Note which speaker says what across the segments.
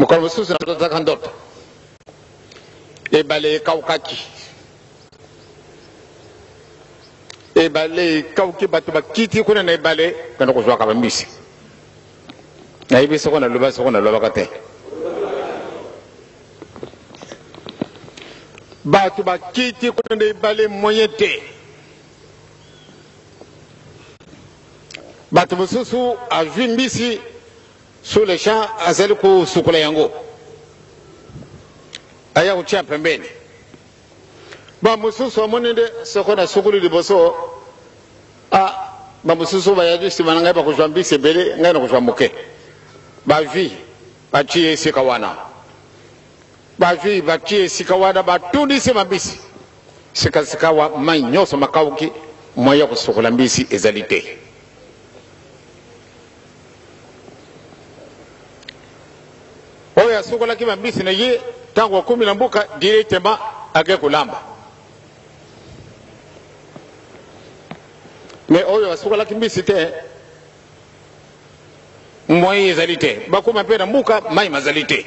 Speaker 1: mokolo mosusu natotaka ndoto ebale ekaukaki ebale ekauki bato bakiti kuna na ebale kende kozwaka bambisi nayebi soko naloba soko nalobaka te bato bakiti kuna na ebale moyen te bato mosusu azwi mbisi sur le champ azali kosukola yango aya kotia pembeni bamosusu amoni nde soko nasukoli liboso a bamosusu bayaki nsima na ngai bakozwa mbisi ebele ngai nakozwa moke bazwi batie esika wana bazwi batie esika wana batundisi mabisi Sikasikawa mai nyonso makauki, mwaye ya kosokola mbisi ezali te. Oyo asokolaki bambisi na ye ntango akomi na mboka directement ake kolamba, me oyo asokolaki mbisi te mwaye ezali te, bakoma mpe na mboka mai mazali te.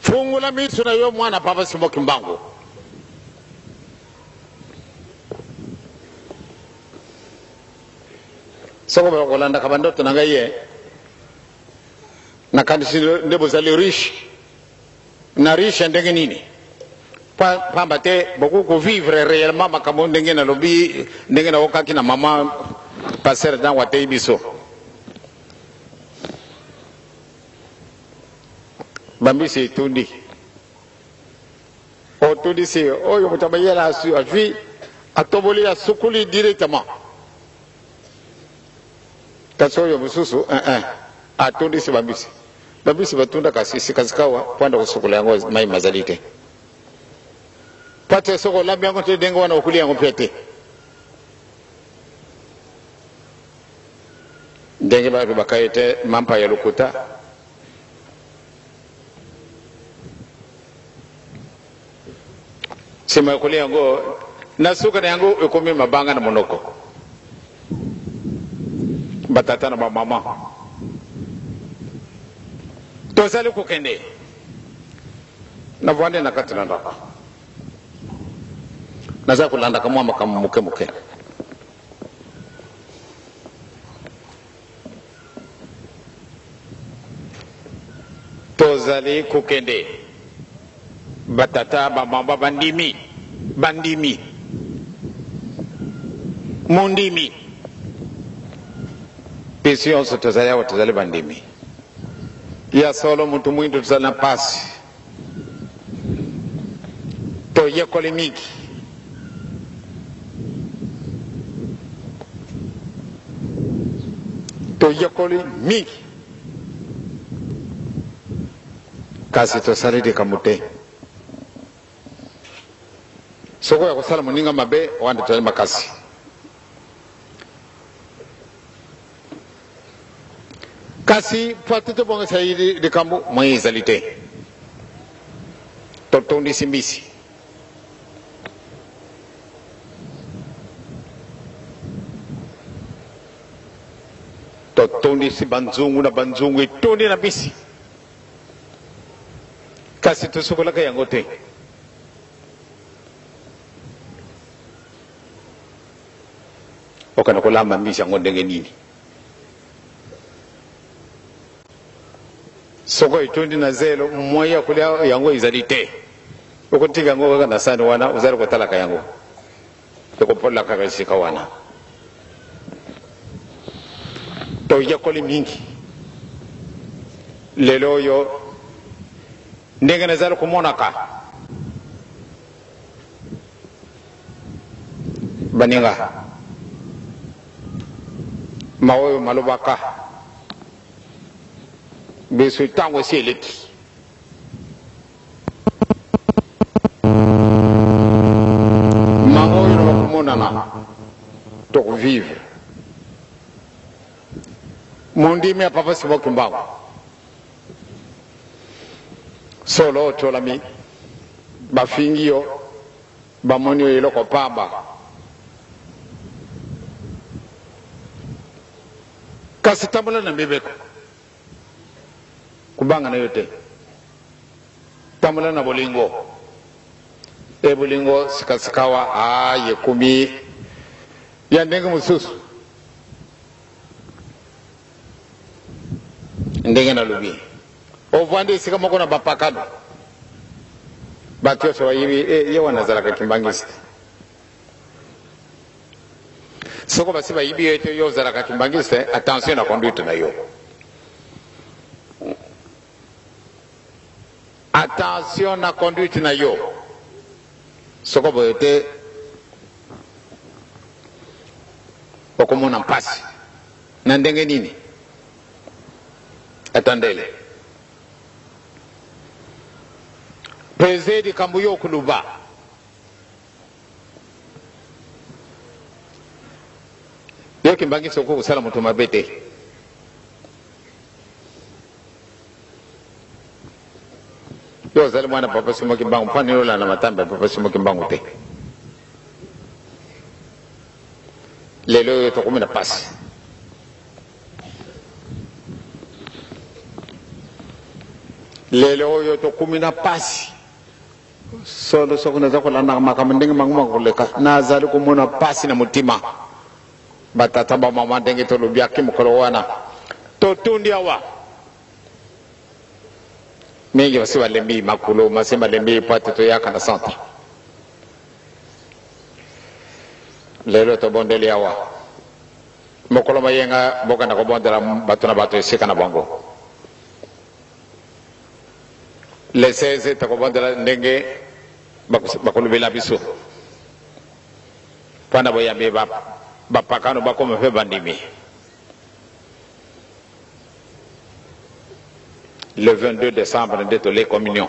Speaker 1: Fungola misu na yo mwana papa Simon Kimbangu. Soko bakolandaka bandoto na ngai ye eh. nakanisi nde bozali riche na riche ya ndenge nini pamba te bokoki kovivre réellement makambo ndenge nalobi ndenge naokaki na mama paster ntango ateyi biso bambisi etundi otundisi oyo moto abayela azwi atoboli asukuli directement kasi oyo mosusu eh, eh, atundisi bambisi bambisi batundaka sikasikawa mpo anda kosukola yango mai mazali te pate soki olambi yango te ndenge wana okuli yango mpe te Ndenge ba lobaka ete mampa ya lokuta sima ya kolia yango na suka na yango ekomi mabanga na monoko batata na bamama tozali kokende na vwande na kati na ndako naza kolandaka mwa makambo moke moke Tozali kokende. Batata, bamama bandimi, bandimi, mondimi. Biso nyonso tozali awa, tozali bandimi. Ya solo, moto mwindo tozali na pasi. Toyekoli mingi toyekoli mingi kasi tosali likambo te soko ya kosala moninga mabe wana tozali makasi Kasi mpo ete tobongisa likambo moye ezali te, totondisi mbisi. totondisi banzungu na banzungu etondi na mbisi kasi tosokolaka yango te Okende kolamba mbisi yango ndenge nini? Soko etondi na zelo, moyen ya kolia yango ezali te. Okotika yango kaka na sani wana, ozali kotalaka yango, ekopola kaka esika wana. Toyekoli mingi lelo oyo, ndenge nazali komonaka Baninga, mawa oyo malobaka biso ntango esi eleki. Mawa oyo na bakomonana tokovivre mondimi ya papa Simon Kimbangu solo otyolami bafingi yo Ba moni yo eloko pamba. Kasi tambola na mibeko. Kobanga na yo te. Tambola na bolingo. E bolingo sika sikawa a yekomi ya ndenge mosusu. ndenge nalobi ovandi esika moko na bapakano bato nyonso bayebi e eh, ye wana azalaka kimbangisi soko basi bayibi yo ete yo ozalaka kimbangisi eh, attention na conduite na yo attention na conduite na yo soko boye te okomona mpasi Na ndenge nini? Ata ndele. Peze likambo yo okuluba. Yo kimbangisi okoki kosala moto mabe te. yo ozali mwana papa simo kimbangu mpo nini olanda matambe ya papa simo kimbangu te lelo oyo tokomi na mpasi lelo oyo tokomi na mpasi solo soki naza kolandaka makambo ndenge mango makoleka nazali komona mpasi na motima batata bamama ndenge tolobi aki mokolo wana totundi awa mingi basi balembi makolo masi balembi po ate toyaka na centre lelo tobondeli awa mokolo mayenga bokenda kobondela bato na bato esika na bango le 16 tokobondela ndenge bakolobela biso mpo na boyambi bapakano bakoma mpe bandimi le 22 décembre nde tole communion